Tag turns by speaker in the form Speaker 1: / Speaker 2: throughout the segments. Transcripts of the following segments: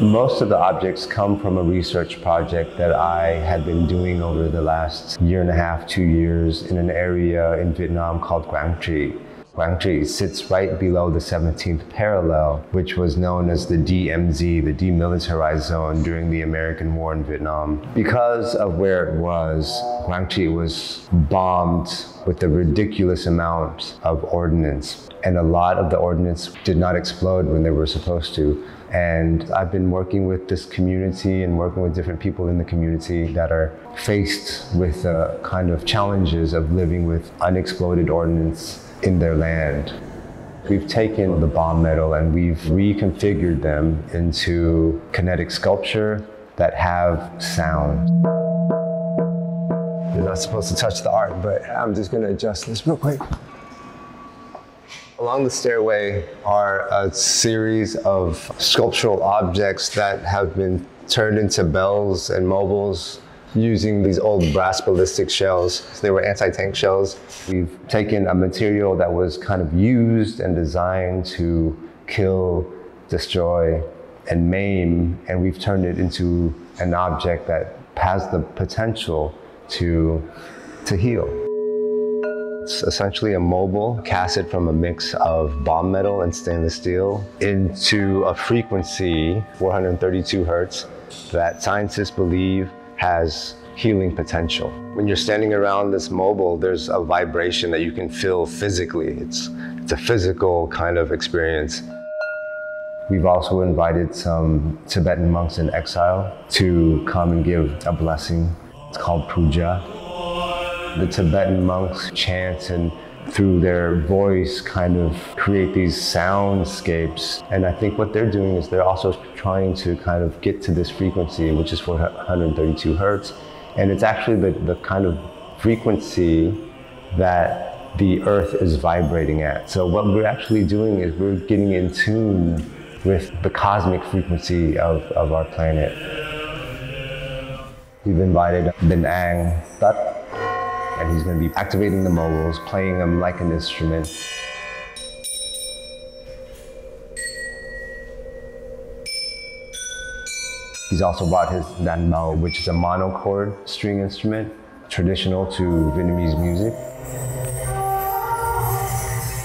Speaker 1: Most of the objects come from a research project that I had been doing over the last year and a half, two years in an area in Vietnam called Quang Tri. Quang Tri sits right below the 17th parallel, which was known as the DMZ, the Demilitarized Zone, during the American War in Vietnam. Because of where it was, Quang Tri was bombed with a ridiculous amount of ordnance. And a lot of the ordnance did not explode when they were supposed to. And I've been working with this community and working with different people in the community that are faced with the kind of challenges of living with unexploded ordnance in their land. We've taken the bomb metal and we've reconfigured them into kinetic sculpture that have sound. You're not supposed to touch the art, but I'm just gonna adjust this real quick. Along the stairway are a series of sculptural objects that have been turned into bells and mobiles using these old brass ballistic shells. So they were anti-tank shells. We've taken a material that was kind of used and designed to kill, destroy, and maim, and we've turned it into an object that has the potential to, to heal. It's essentially a mobile casted from a mix of bomb metal and stainless steel into a frequency, 432 hertz, that scientists believe has healing potential. When you're standing around this mobile, there's a vibration that you can feel physically. It's, it's a physical kind of experience. We've also invited some Tibetan monks in exile to come and give a blessing. It's called puja. The Tibetan monks chant and through their voice kind of create these soundscapes. And I think what they're doing is they're also trying to kind of get to this frequency, which is 432 hertz. And it's actually the, the kind of frequency that the earth is vibrating at. So what we're actually doing is we're getting in tune with the cosmic frequency of, of our planet. We've invited Binh An Tat and he's going to be activating the mobiles, playing them like an instrument. He's also brought his dan bau, which is a monochord string instrument, traditional to Vietnamese music.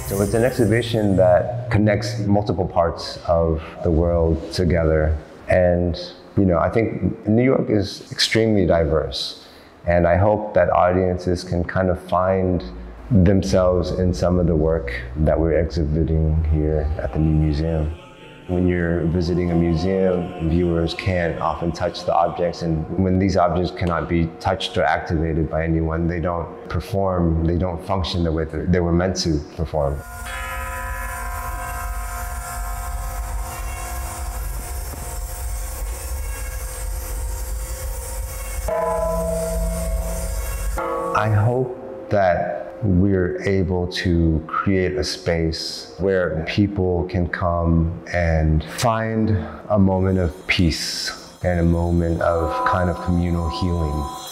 Speaker 1: So it's an exhibition that connects multiple parts of the world together. And, you know, I think New York is extremely diverse. And I hope that audiences can kind of find themselves in some of the work that we're exhibiting here at the new museum. When you're visiting a museum, viewers can't often touch the objects, and when these objects cannot be touched or activated by anyone, they don't perform, they don't function the way they were meant to perform. I hope that we're able to create a space where people can come and find a moment of peace and a moment of kind of communal healing.